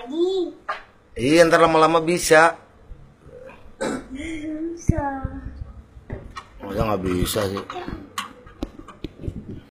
lagi. Iya ntar lama-lama bisa. Bisa. Masa nggak bisa sih?